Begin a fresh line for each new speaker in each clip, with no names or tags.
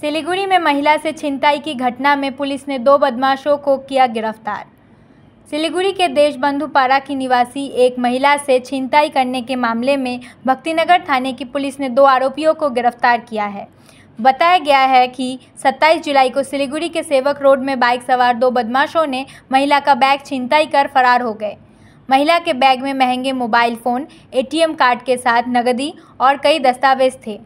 सिलीगुड़ी में महिला से छिनताई की घटना में पुलिस ने दो बदमाशों को किया गिरफ़्तार। सिलीगुड़ी के देशबंधु पारा की निवासी एक महिला से छिनताई करने के मामले में भक्तिनगर थाने की पुलिस ने दो आरोपियों को गिरफ़्तार किया है। बताया गया है कि 27 जुलाई को सिलीगुड़ी के सेवक रोड में बाइक सवार दो बदमाशों ने महिला का बैग छिनताई कर फरार हो गए। महिला के बैग में महँगे मोबाइल फ़ोन, एटीएम कार्ड के साथ नकदी और कई दस्तावेज़ थे।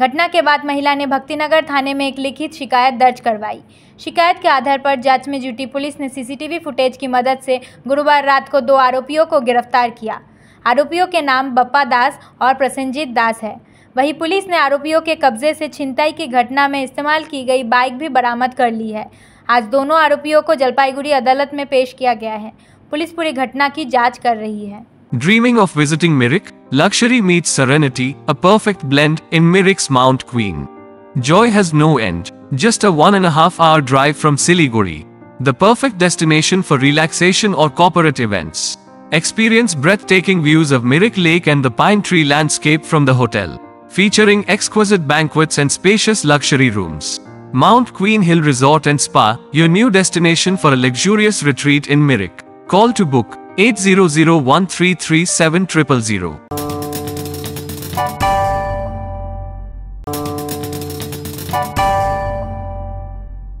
घटना के बाद महिला ने भक्तिनगर थाने में एक लिखित शिकायत दर्ज करवाई। शिकायत के आधार पर जाँच में जुटी पुलिस ने सीसीटीवी फुटेज की मदद से गुरुवार रात को दो आरोपियों को गिरफ़्तार किया। आरोपियों के नाम बप्पा दास और प्रसन्नजीत दास है। वहीं पुलिस ने आरोपियों के कब्जे से छिनताई की घटना में इस्तेमाल की गई बाइक भी बरामद कर ली है। आज दोनों आरोपियों को जलपाईगुड़ी अदालत में पेश किया गया है। पुलिस पूरी घटना की जाँच कर रही है।
Dreaming of visiting Mirik? Luxury meets serenity, a perfect blend in Mirik's Mount Queen. Joy has no end. Just a one and a half hour drive from Siliguri. The perfect destination for relaxation or corporate events. Experience breathtaking views of Mirik Lake and the pine tree landscape from the hotel. Featuring exquisite banquets and spacious luxury rooms. Mount Queen Hill Resort and Spa, your new destination for a luxurious retreat in Mirik. Call to book 800 133 7000.